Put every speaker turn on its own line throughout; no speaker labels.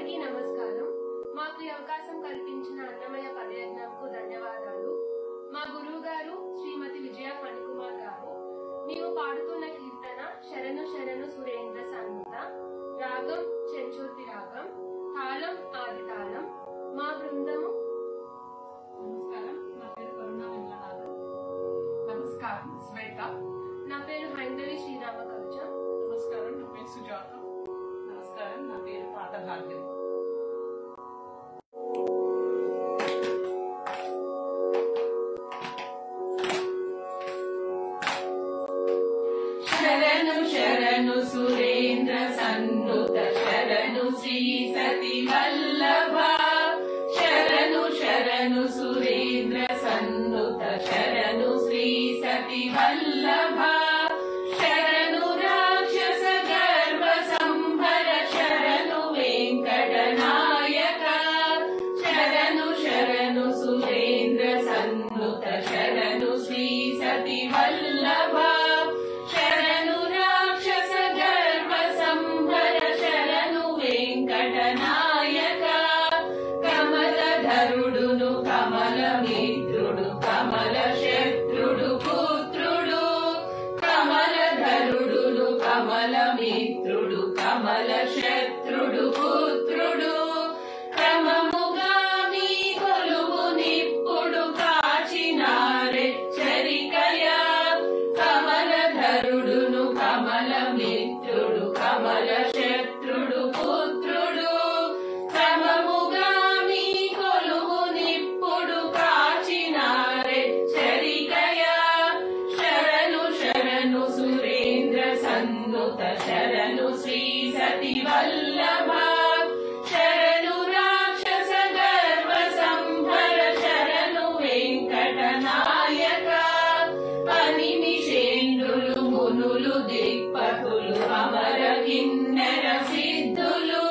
అందరికీ నమస్కారం. మాకు ఈ అవకాశం కల్పించిన అన్నమయ్య పర్యటనకు ధన్యవాదాలు. మా గురువు గారు శ్రీమతి విజయ ఫణికుమార్ గారు. మేము పాడుతున్న కీర్తన శరణు శరణు సురేంద్ర సంగీత రాగం చెంచూర్తి రాగం తాళం ఆది తాళం. మా బృందము
నమస్కారం. నా పేరు కరుణ
నమస్కారం శ్వేత.
నా పేరు హైందవి శ్రీరామ
शरणु शरणु सुरेन्द्र सन्नुत शरणु श्री सति वल्लभा। शरणु शरणु सुरेन्द्र सन्नुत शरणु श्री सति वल्लभा। కమల మిత్రుడు కమల శత్రుడు పుత్రుడు. కమల ధరుడు కమల మిత్రుడు కమల శత్రుడు పుత్రుడు. శరణు శ్రీ సతి వల్లభ శరణు రాక్షస గర్వ సంభర శరణు వెంకట నాయక అనిమిషేంద్రులు మునులు దిక్పతులు అమర కిన్నెర సిద్ధులు.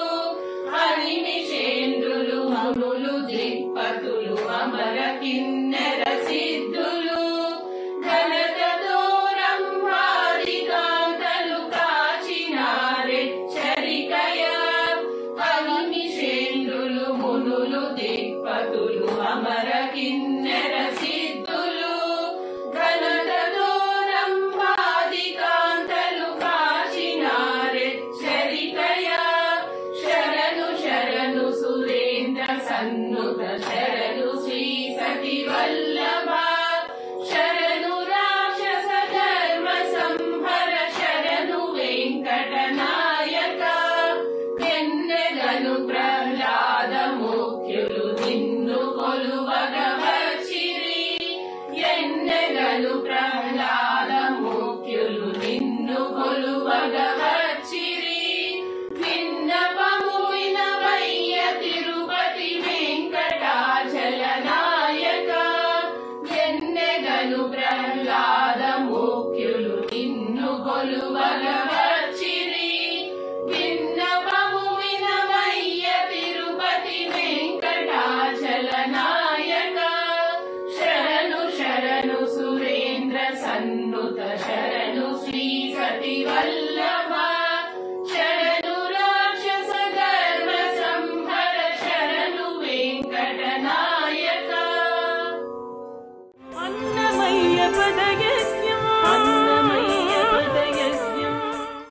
అనిమిషేంద్రులు మునులు దిక్పతులు అమర కిన్నెర किन्न रसिद्धलु घनदोरम्पादिकान्तलुपाशिनारे चरितया सुरेन्द्र सन्नु శరణు